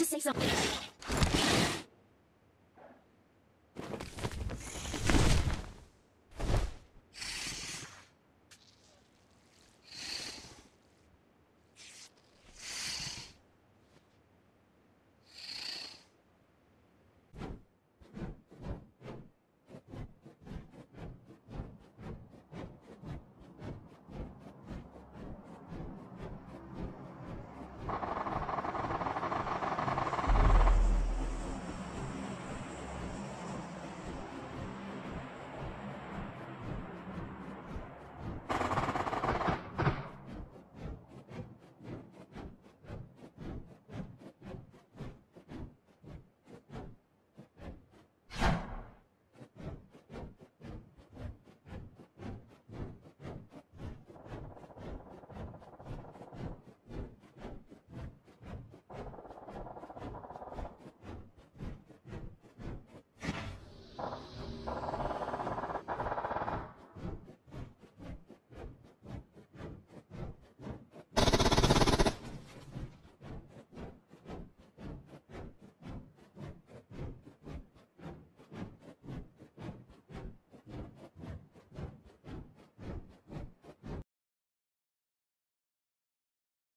to say something.